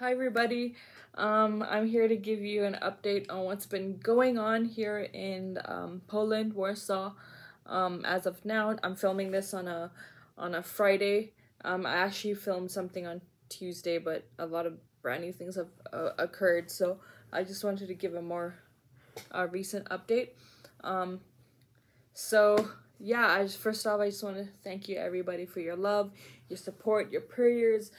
Hi everybody. Um, I'm here to give you an update on what's been going on here in um, Poland, Warsaw. Um, as of now, I'm filming this on a on a Friday. Um, I actually filmed something on Tuesday, but a lot of brand new things have uh, occurred, so I just wanted to give a more uh, recent update. Um, so yeah, I just first off, I just want to thank you everybody for your love, your support, your prayers.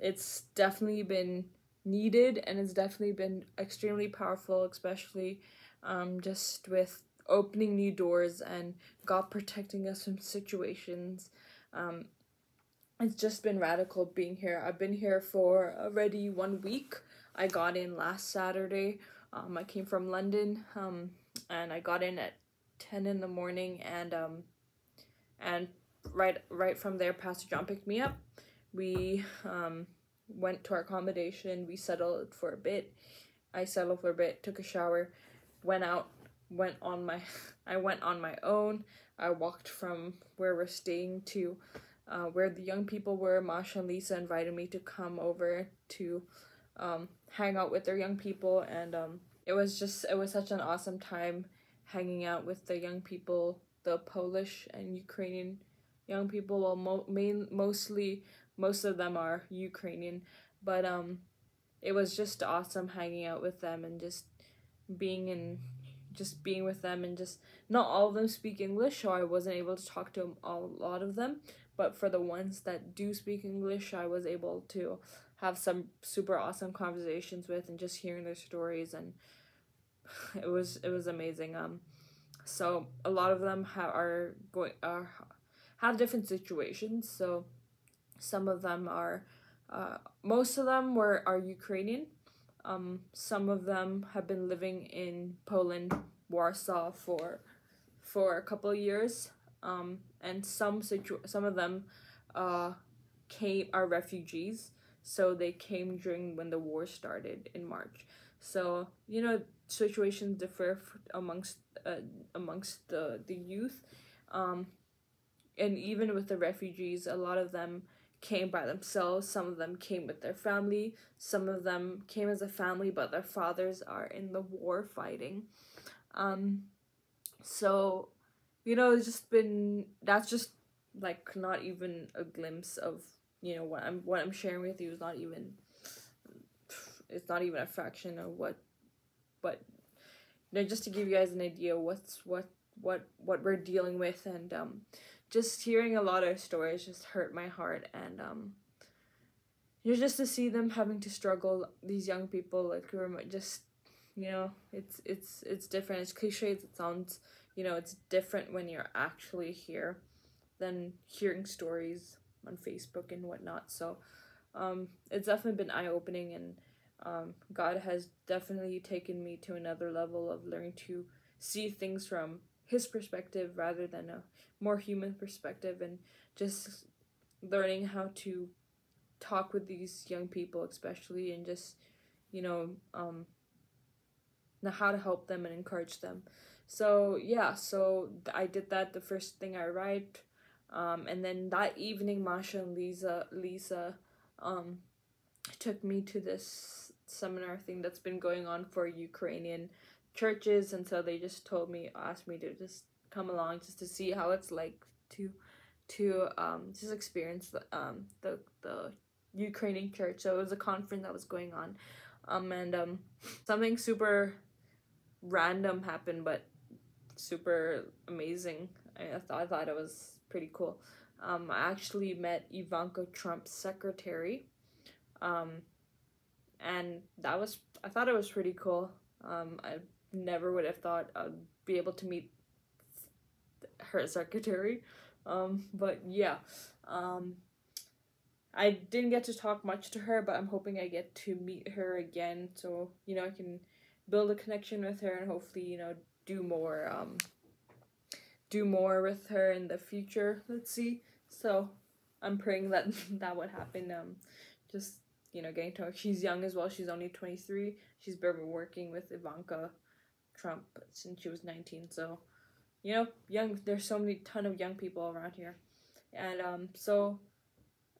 It's definitely been needed and it's definitely been extremely powerful, especially um, just with opening new doors and God protecting us from situations. Um, it's just been radical being here. I've been here for already one week. I got in last Saturday. Um, I came from London um, and I got in at 10 in the morning and um, and right right from there Pastor John picked me up we um, went to our accommodation. We settled for a bit. I settled for a bit, took a shower, went out, went on my, I went on my own. I walked from where we're staying to uh, where the young people were. Masha and Lisa invited me to come over to um, hang out with their young people, and um, it was just it was such an awesome time hanging out with the young people, the Polish and Ukrainian young people. Well, mo- main mostly most of them are Ukrainian, but um, it was just awesome hanging out with them and just being in just being with them and just not all of them speak English, so I wasn't able to talk to a lot of them. But for the ones that do speak English, I was able to have some super awesome conversations with and just hearing their stories and it was it was amazing. Um, so a lot of them have are going are have different situations. So some of them are, uh, most of them were are Ukrainian. Um, some of them have been living in Poland, Warsaw for for a couple of years. Um, and some situ- some of them uh, came are refugees. So they came during when the war started in March. So you know situations differ amongst uh, amongst the the youth, um, and even with the refugees, a lot of them came by themselves. Some of them came with their family. Some of them came as a family, but their fathers are in the war fighting. Um, so, you know, it's just been that's just like not even a glimpse of you know what I'm what I'm sharing with you is not even it's not even a fraction of what but you know just to give you guys an idea what's what what what we're dealing with and um just hearing a lot of stories just hurt my heart and um you just to see them having to struggle these young people like just you know it's it's it's different. It's cliche as it sounds you know it's different when you're actually here than hearing stories on facebook and whatnot. So um it's definitely been eye-opening and um god has definitely taken me to another level of learning to see things from his perspective rather than a more human perspective and just learning how to talk with these young people especially and just you know um how to help them and encourage them. So yeah so i did that the first thing i write um and then that evening masha and lisa lisa um took me to this seminar thing that's been going on for ukrainian churches and so they just told me asked me to just come along just to see how it's like to to um just experience the um the the Ukrainian church. So it was a conference that was going on. Um and um something super random happened but super amazing. I, I thought I thought it was pretty cool. Um I actually met Ivanka Trump's secretary. Um and that was I thought it was pretty cool. Um I never would have thought I'd be able to meet her secretary. Um, but yeah, um, I didn't get to talk much to her, but I'm hoping I get to meet her again, so you know I can build a connection with her and hopefully you know do more um do more with her in the future. Let's see. So I'm praying that that would happen. Um, just you know getting to her. She's young as well. She's only 23. She's been working with Ivanka Trump since she was 19. So, you know, young. There's so many ton of young people around here, and um, so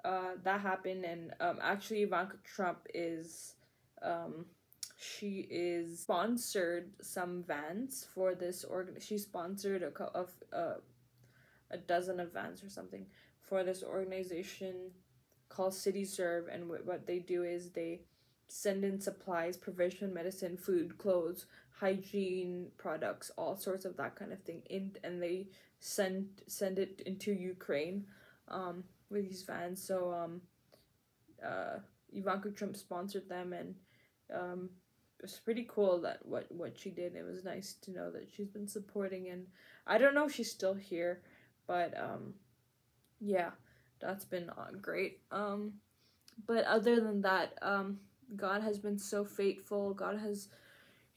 uh, that happened, and um, actually Ivanka Trump is um, she is sponsored some vans for this organ. She sponsored a co- of uh, a dozen of vans or something for this organization called City Serve, and what they do is they send in supplies, provision, medicine, food, clothes, hygiene products, all sorts of that kind of thing in, and they send send it into Ukraine, um, with these vans. So um, uh, Ivanka Trump sponsored them, and um, it was pretty cool that what what she did. It was nice to know that she's been supporting, and I don't know if she's still here, but um, yeah, that's been uh, great. Um, but other than that, um, God has been so faithful. God has,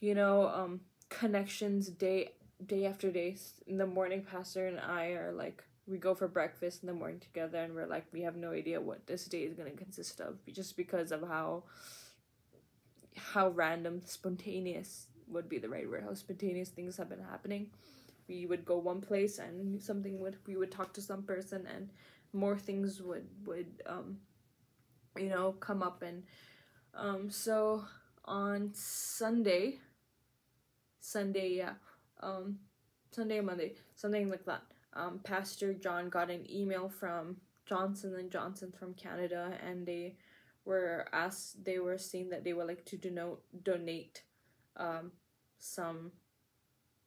you know, um, connections day day after day. In the morning, Pastor and I are like we go for breakfast in the morning together, and we're like we have no idea what this day is gonna consist of, just because of how how random, spontaneous would be the right word. How spontaneous things have been happening. We would go one place and something would we would talk to some person and more things would would um you know come up and um so on Sunday Sunday yeah. Um Sunday or Monday something like that. Um Pastor John got an email from Johnson and Johnson from Canada and they were asked they were saying that they would like to denote donate um some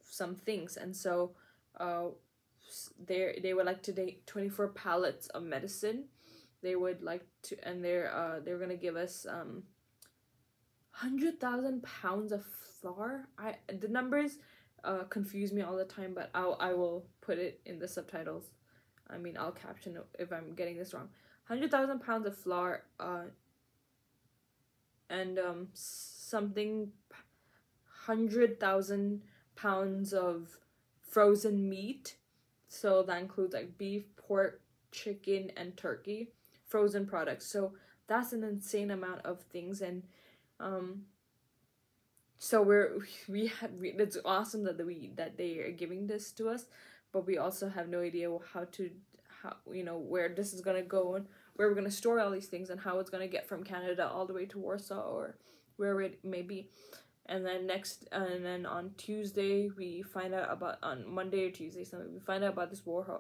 some things. And so uh they they would like to donate 24 pallets of medicine. They would like to and they're uh they're gonna give us um 100,000 pounds of flour i the numbers uh confuse me all the time but i'll i will put it in the subtitles i mean i'll caption if i'm getting this wrong 100,000 pounds of flour uh and um something 100,000 pounds of frozen meat. So that includes like beef, pork, chicken, and turkey, frozen products. So that's an insane amount of things, and um, so we're we have we, it's awesome that we that they are giving this to us, but we also have no idea how to how you know where this is gonna go and where we're gonna store all these things and how it's gonna get from Canada all the way to Warsaw or where it may be. And then next and then on tuesday we find out about on monday or tuesday something we find out about this war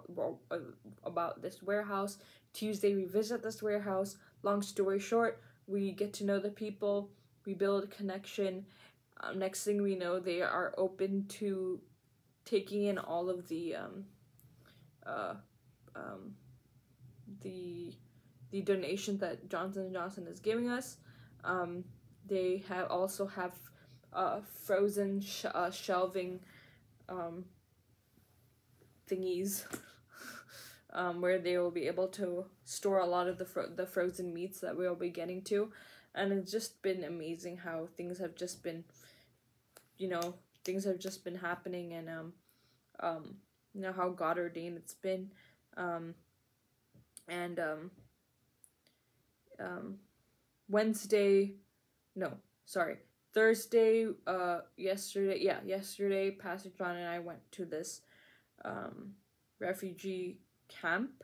uh, about this warehouse. Tuesday we visit this warehouse. Long story short we get to know the people we build a connection um, next thing we know they are open to taking in all of the um, uh, um, the the donations that johnson and johnson is giving us. Um, they have also have uh, frozen sh- uh, shelving um, thingies um, where they will be able to store a lot of the fro- the frozen meats that we'll be getting to, and it's just been amazing how things have just been, you know, things have just been happening and um, um, you know how God ordained it's been, um, and um, um, Wednesday, no, sorry, Thursday, uh, yesterday, yeah, yesterday, Pastor John and I went to this, um, refugee camp,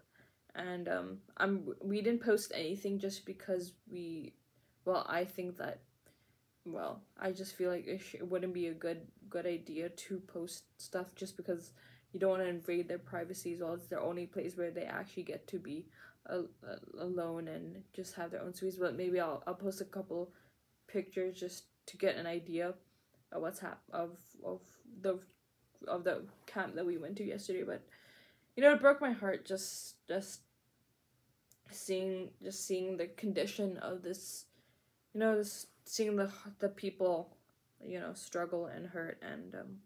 and um, I'm we didn't post anything just because we, well, I think that, well, I just feel like it, it wouldn't be a good good idea to post stuff just because you don't want to invade their privacy as well. It's their only place where they actually get to be a, a, alone and just have their own space. But maybe I'll I'll post a couple pictures just to get an idea of what's hap- of of the of the camp that we went to yesterday but you know it broke my heart just just seeing just seeing the condition of this you know seeing the the people you know struggle and hurt and um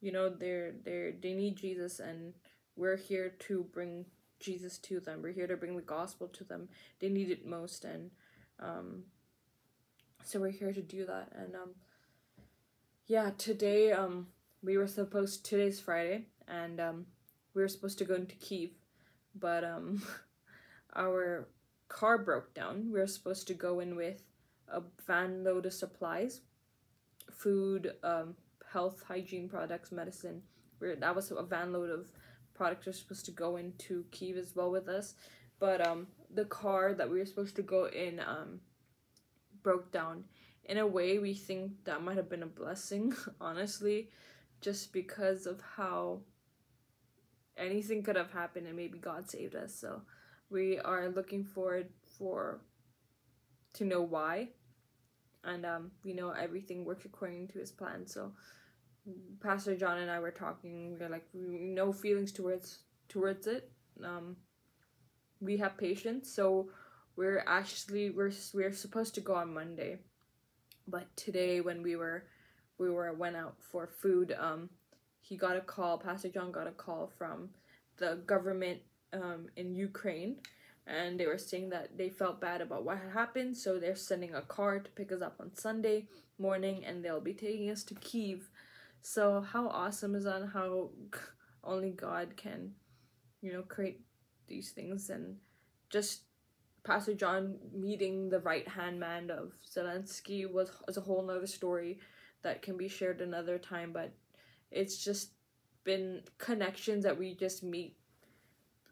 you know they're they're they need Jesus and we're here to bring Jesus to them. We're here to bring the gospel to them. They need it most and um so we're here to do that. And um yeah today um we were supposed today's friday and um we were supposed to go into kiev but um our car broke down. We were supposed to go in with a van load of supplies food um health hygiene products medicine. We're, that was a van load of products We're supposed to go into kiev as well with us. But um the car that we were supposed to go in um broke down. In a way we think that might have been a blessing honestly just because of how anything could have happened and maybe god saved us so we are looking forward for to know why. And um we know everything works according to his plan. So pastor john and i were talking we're like no feelings towards towards it. Um we have patience. So we're actually we're we're supposed to go on monday. But today when we were we were went out for food um he got a call pastor john got a call from the government um in ukraine and they were saying that they felt bad about what had happened so they're sending a car to pick us up on sunday morning and they'll be taking us to kiev so how awesome is that? How only god can you know create these things and just Pastor John meeting the right hand man of Zelensky was a whole nother story that can be shared another time, but it's just been connections that we just meet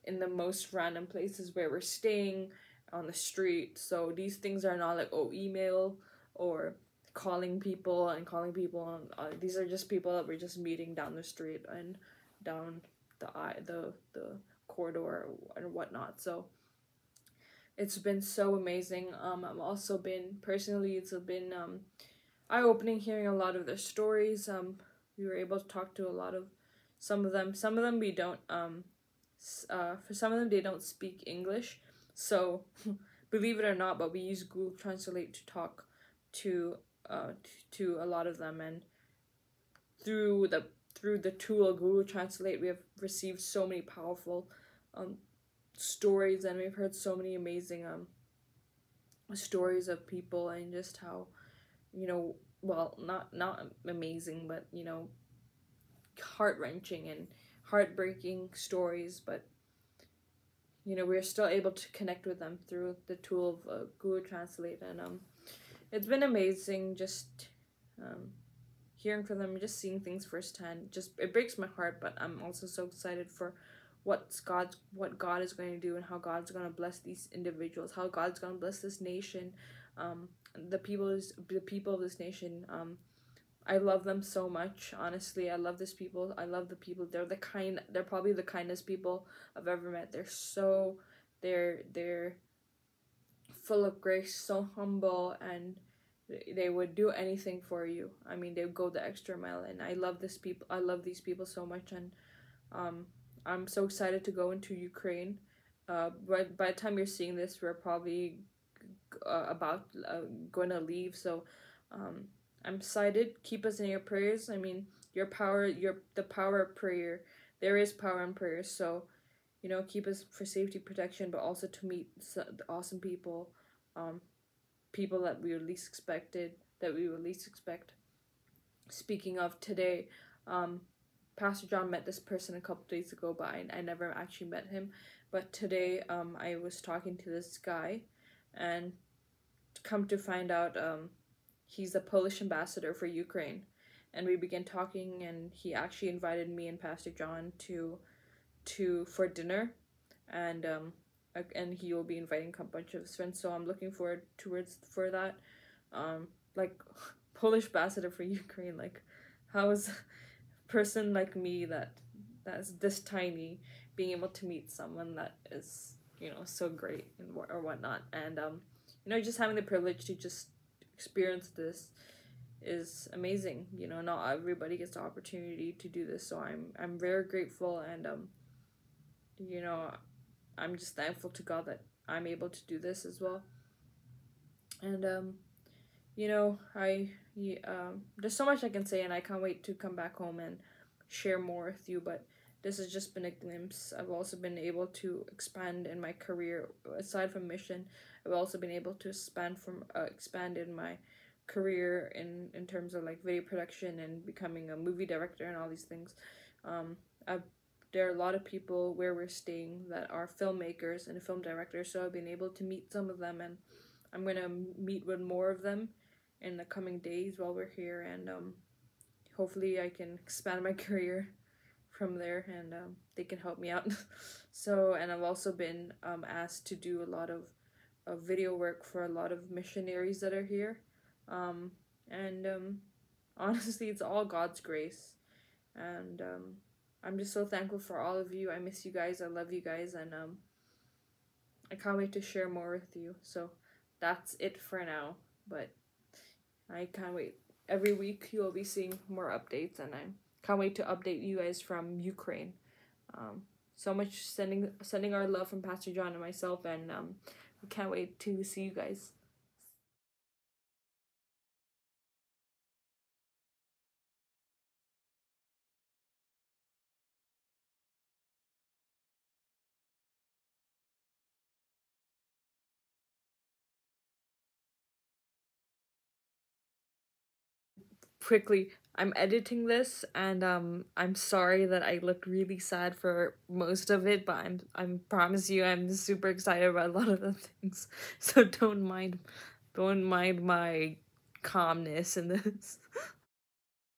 in the most random places where we're staying on the street. So these things are not like oh email or calling people and calling people on uh, these are just people that we're just meeting down the street and down the eye the the corridor and whatnot. So it's been so amazing. Um, I've also been personally, it's been um, eye opening hearing a lot of their stories. Um, we were able to talk to a lot of some of them. Some of them we don't. Um, uh, for some of them they don't speak English, so believe it or not, but we use Google Translate to talk to uh to a lot of them. And through the through the tool Google Translate we have received so many powerful um stories and we've heard so many amazing um stories of people and just how you know well not not amazing but you know heart-wrenching and heartbreaking stories but you know we're still able to connect with them through the tool of uh, google translate and um it's been amazing just um hearing from them just seeing things firsthand just it breaks my heart but i'm also so excited for what's God's what God is going to do and how God's going to bless these individuals, how God's going to bless this nation, um, the people the people of this nation. Um, I love them so much. Honestly, I love these people. I love the people. They're the kind. They're probably the kindest people I've ever met. They're so, they're they're full of grace, so humble, and they would do anything for you. I mean, they would go the extra mile, and I love this people. I love these people so much, and um, I'm so excited to go into Ukraine. Uh, but by the time you're seeing this, we're probably uh, about uh, going to leave. So um, I'm excited. Keep us in your prayers. I mean, your power, your the power of prayer. There is power in prayer. So, you know, keep us for safety protection, but also to meet the awesome people, um, people that we were least expected, that we would least expect. Speaking of today, um, Pastor John met this person a couple days ago, but I, I never actually met him. But today, um, I was talking to this guy, and come to find out, um, he's a Polish ambassador for Ukraine, and we began talking, and he actually invited me and Pastor John to, to for dinner, and um, and he will be inviting a bunch of his friends. So I'm looking forward towards for that, um, like Polish ambassador for Ukraine. Like, how is a person like me that that's this tiny being able to meet someone that is you know so great and or whatnot and um you know just having the privilege to just experience this is amazing you know not everybody gets the opportunity to do this so i'm i'm very grateful and um you know i'm just thankful to god that i'm able to do this as well and um you know i um, there's so much I can say, and I can't wait to come back home and share more with you. But this has just been a glimpse. I've also been able to expand in my career aside from mission. I've also been able to expand from uh, expand in my career in in terms of like video production and becoming a movie director and all these things. Um, I've there are a lot of people where we're staying that are filmmakers and film directors, so I've been able to meet some of them, and I'm gonna meet with more of them in the coming days while we're here and um, hopefully I can expand my career from there and um, they can help me out. so, and I've also been um, asked to do a lot of, of video work for a lot of missionaries that are here. Um, and um, honestly, it's all God's grace. And um, I'm just so thankful for all of you. I miss you guys. I love you guys. And um, I can't wait to share more with you. So that's it for now. But I can't wait. Every week you'll be seeing more updates, and I can't wait to update you guys from Ukraine. Um, so much sending sending our love from Pastor John and myself, and um, we can't wait to see you guys. Quickly i'm editing this and um i'm sorry that i look really sad for most of it but i'm i'm promise you i'm super excited about a lot of the things. So don't mind don't mind my calmness in this